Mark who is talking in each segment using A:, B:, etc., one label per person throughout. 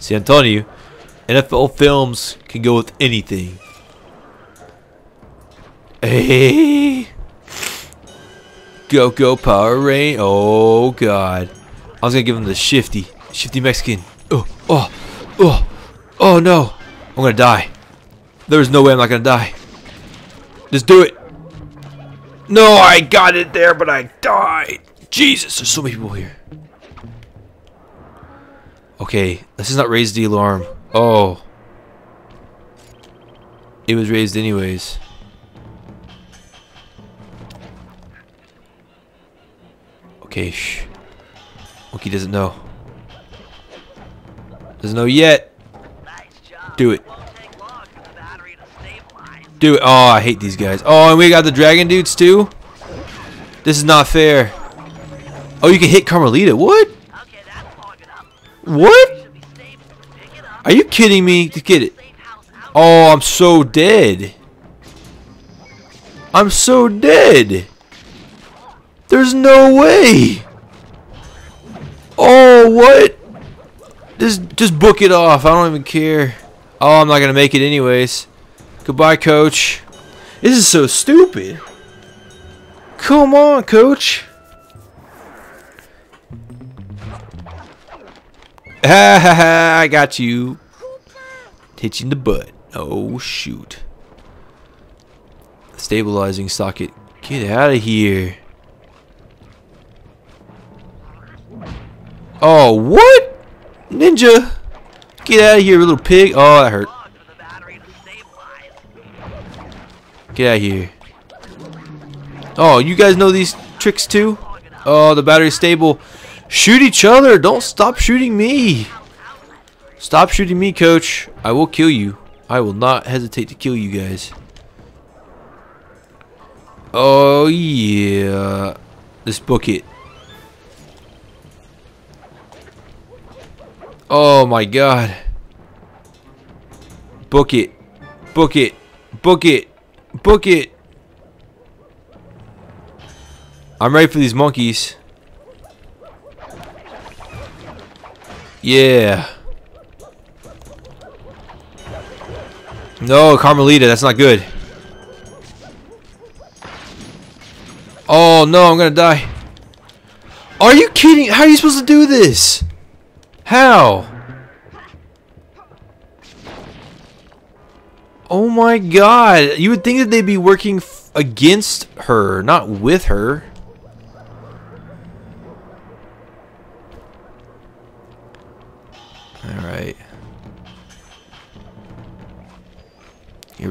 A: See, I'm telling you, NFL films can go with anything. Hey. Go, go, Power Rain. Oh, God. I was to give him the shifty. Shifty Mexican. Oh, oh, oh, oh, no. I'm to die. There's no way I'm not going to die. Just do it. No, I got it there, but I died. Jesus, there's so many people here. Okay, this is not raise the alarm. Oh. It was raised anyways. Okay, shh. Monkey doesn't know. Doesn't know yet. Do it. Do it. Oh, I hate these guys. Oh, and we got the dragon dudes too? This is not fair. Oh, you can hit Carmelita. What? What? Are you kidding me? To get it. Oh, I'm so dead. I'm so dead. There's no way. Oh, what? Just, just book it off. I don't even care. Oh, I'm not going to make it anyways. Goodbye, coach. This is so stupid. Come on, coach. Ha ha ha, I got you. Hit you in the butt. Oh, shoot. Stabilizing socket. Get out of here. Oh, what? Ninja. Get out of here, little pig. Oh, that hurt. Get out of here. Oh, you guys know these tricks too? Oh, the battery's stable. Shoot each other. Don't stop shooting me. Stop shooting me, coach. I will kill you. I will not hesitate to kill you guys. Oh, yeah. Let's book it. Oh, my God. Book it. Book it. Book it. Book it. I'm ready for these monkeys. Yeah. No, Carmelita, that's not good. Oh no, I'm gonna die. Are you kidding? How are you supposed to do this? How? Oh my god. You would think that they'd be working against her, not with her.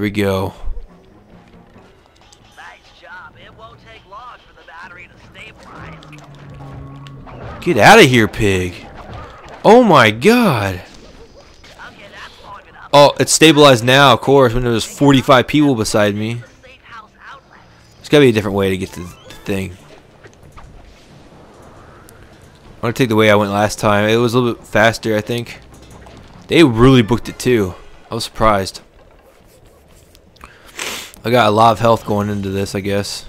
A: We go. Get out of here, pig. Oh my god. Oh, it's stabilized now, of course, when there's 45 people beside me. There's gotta be a different way to get to the thing. I'm gonna take the way I went last time. It was a little bit faster, I think. They really booked it too. I was surprised. I got a lot of health going into this, I guess.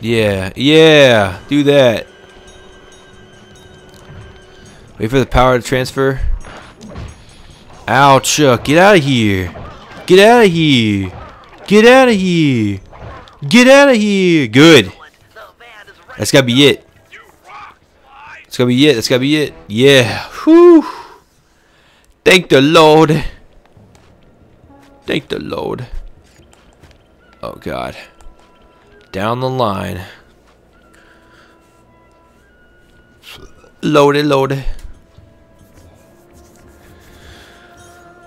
A: Yeah, yeah, do that. Wait for the power to transfer. Ouch, uh, get out of here. Get out of here. Get out of here. Get out of here. Good. That's gotta be it. That's gotta be it. That's gotta be it. Yeah. Whew. Thank the Lord. Thank the Lord. Oh, God down the line. Loaded, loaded.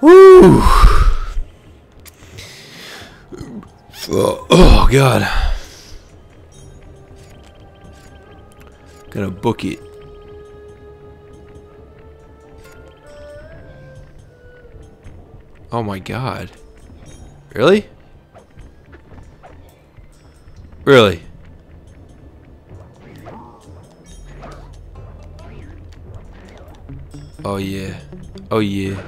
A: Woo! Oh, oh God. Gonna book it. Oh my God. Really? Really? Oh yeah. Oh yeah.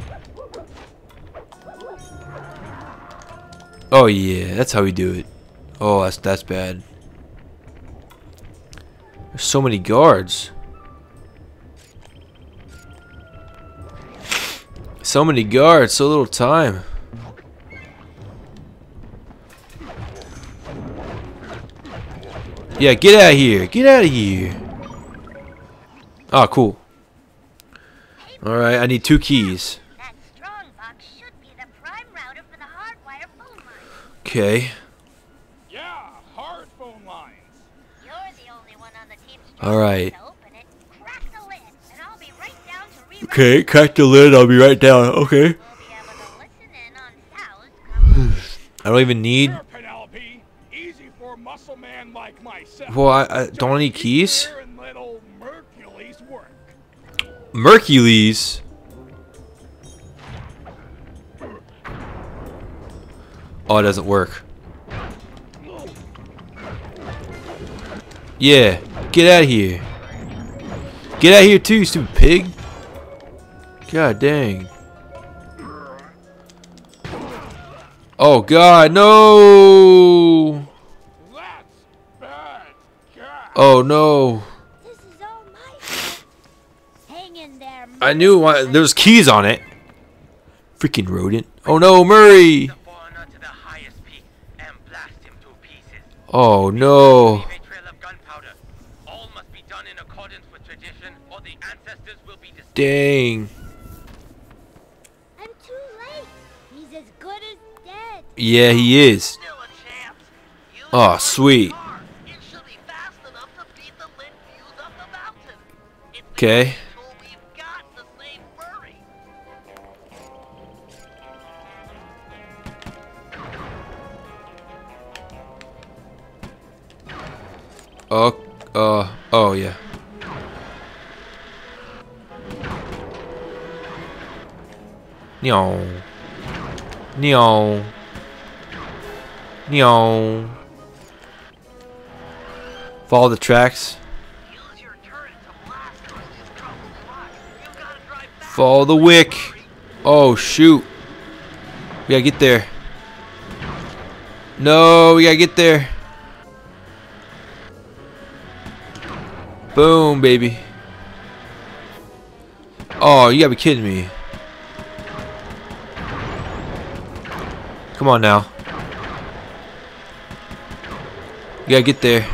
A: Oh yeah, that's how we do it. Oh, that's that's bad. There's so many guards. So many guards, so little time. Yeah, get out of here. Get out of here. Oh, cool. Alright, I need two keys.
B: That strong box should be the prime the hardwire phone line.
A: Okay.
C: Yeah, hard phone lines.
B: You're
A: Okay, crack the lid. I'll be right down. Okay.
B: We'll be able to listen in on Tsao's conversation.
A: I don't even need.
C: Penelope. Easy for muscle man like myself.
A: Well, I, I don't I need keys.
C: there and let old Mercules work.
A: Mercules. Oh, it doesn't work. Yeah, get out of here. Get out of here too, you stupid pig. God dang. Oh God, no! Oh no! I knew why, there was keys on it. Freaking rodent! Oh no, Murray!
D: the foreigner to
A: up he is. Oh, sweet. Okay. Oh, uh, oh yeah. Meow. Meow. Follow the tracks. Follow the wick. Oh shoot. We gotta get there. No, we gotta get there. Boom, baby. Oh, you gotta be kidding me. Come on now. You gotta get there.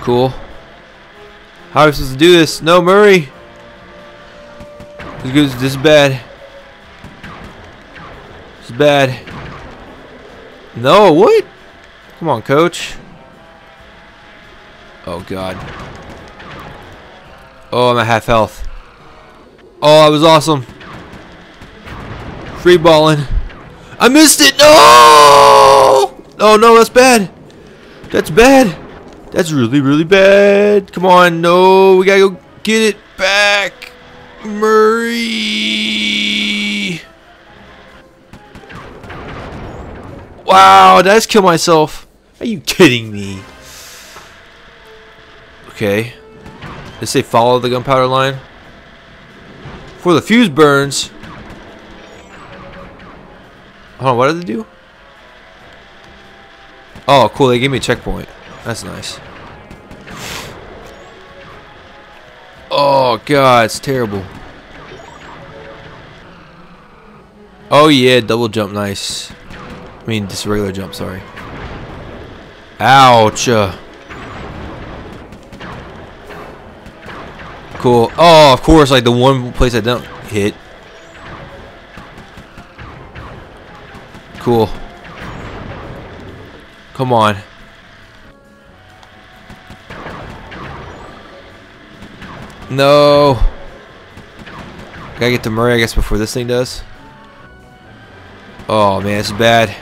A: Cool. How are we supposed to do this? No, Murray. This is, this is bad. This is bad. No, what? Come on, coach. Oh, God. Oh, I'm at half health. Oh, that was awesome. Free balling. I missed it. No! Oh, no, that's bad. That's bad. That's really, really bad. Come on, no. We gotta go get it back. Murray. Wow, did I just kill myself? Are you kidding me? Okay. They say follow the gunpowder line. Before the fuse burns. Hold on, what did they do? Oh, cool. They gave me a checkpoint. That's nice. Oh, God. It's terrible. Oh, yeah. Double jump. Nice. I mean, just regular jump. Sorry. Ouch. Cool. Oh, of course. Like the one place I don't hit. Cool. Come on. No. Gotta get to Murray, I guess, before this thing does. Oh, man, it's bad.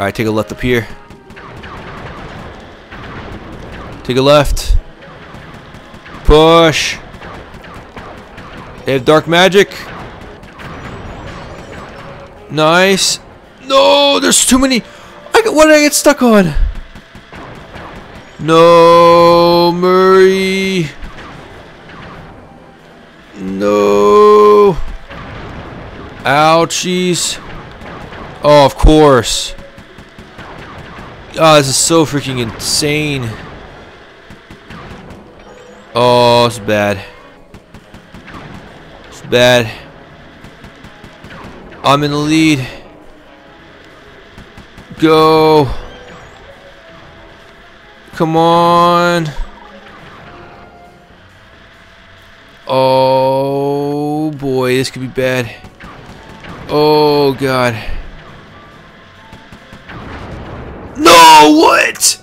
A: Alright, take a left up here. Take a left. Push. They have dark magic. Nice. No, there's too many. I got, what did I get stuck on? No, Murray. No. Ouchies. Oh, of course. Oh, this is so freaking insane. Oh, it's bad. It's bad. I'm in the lead. Go. Come on. Oh boy, this could be bad. Oh god. No, what?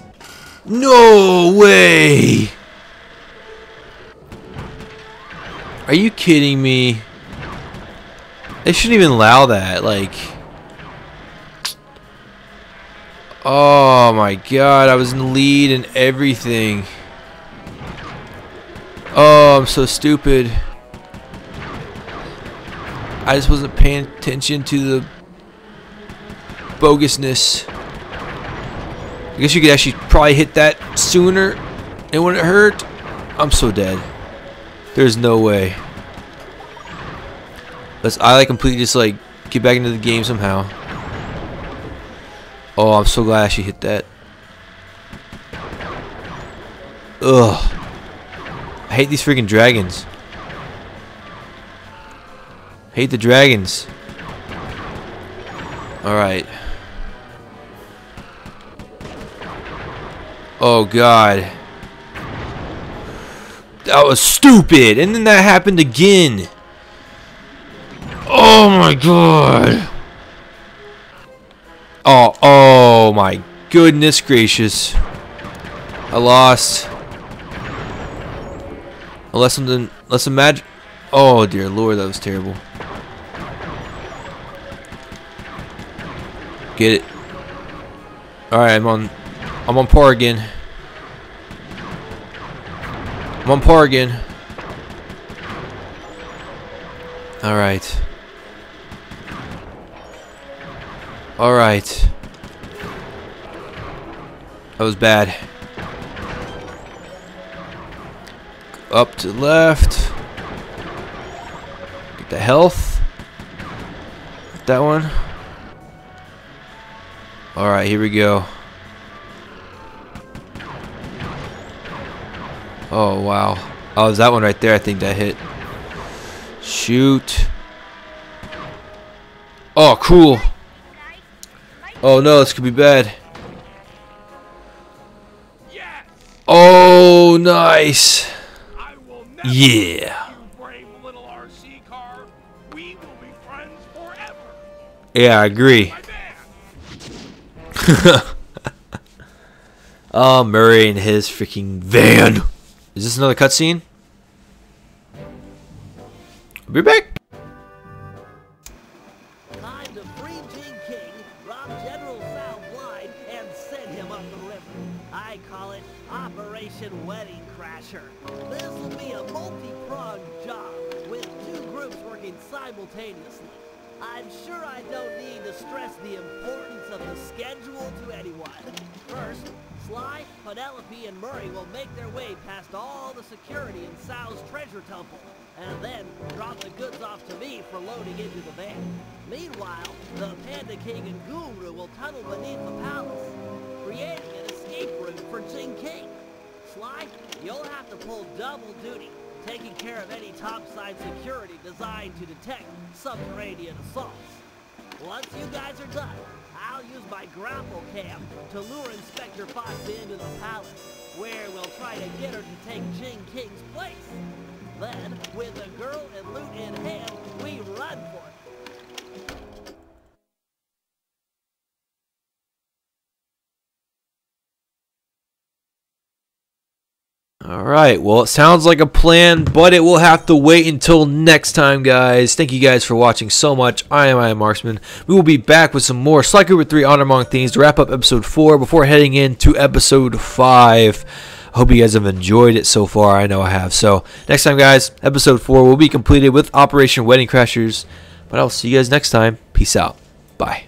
A: No way. Are you kidding me? They shouldn't even allow that. Like, oh my god, I was in the lead and everything. Oh, I'm so stupid. I just wasn't paying attention to the bogusness. I guess you could actually probably hit that sooner and when it hurt. I'm so dead. There's no way. Let's I like completely just like get back into the game somehow. Oh, I'm so glad actually hit that. Ugh. I hate these freaking dragons. Hate the dragons. Alright. Oh god. That was stupid. And then that happened again. My god. Oh, oh my goodness gracious. I lost. Unless something, unless imagine. Oh dear lord, that was terrible. Get it. Alright, I'm on, I'm on par again. I'm on par again. Alright. Alright. That was bad. Up to the left. Get the health. Get that one. Alright, here we go. Oh, wow. Oh, is that one right there? I think that hit. Shoot. Oh, cool. Oh, no, this could be bad.
C: Yes!
A: Oh, nice.
C: I will never
A: Yeah.
C: you brave little RC car. We will be friends forever.
A: Yeah, I agree. Oh, Murray and his freaking van. Is this another cutscene? Be back.
E: Will be a multi-pronged job, with two groups working simultaneously. I'm sure I don't need to stress the importance of the schedule to anyone. First, Sly, Penelope, and Murray will make their way past all the security in Tsao's treasure temple, and then drop the goods off to me for loading into the van. Meanwhile, the Panda King and Guru will tunnel beneath the palace, creating an escape route for Jing King. You'll have to pull double duty, taking care of any topside security designed to detect subterranean assaults. Once you guys are done, I'll use my grapple cam to lure Inspector Fox into the palace, where we'll try to get her to take Jing King's place. Then, with the girl and loot in hand, we run for it.
A: Alright, well, it sounds like a plan, but it will have to wait until next time, guys. Thank you guys for watching so much. I am I am Marksman. We will be back with some more Sly Cooper 3 Honor Among Thieves to wrap up episode 4 before heading into episode 5. I hope you guys have enjoyed it so far. I know I have. So, next time, guys, episode 4 will be completed with Operation Wedding Crashers. But I'll see you guys next time. Peace out. Bye.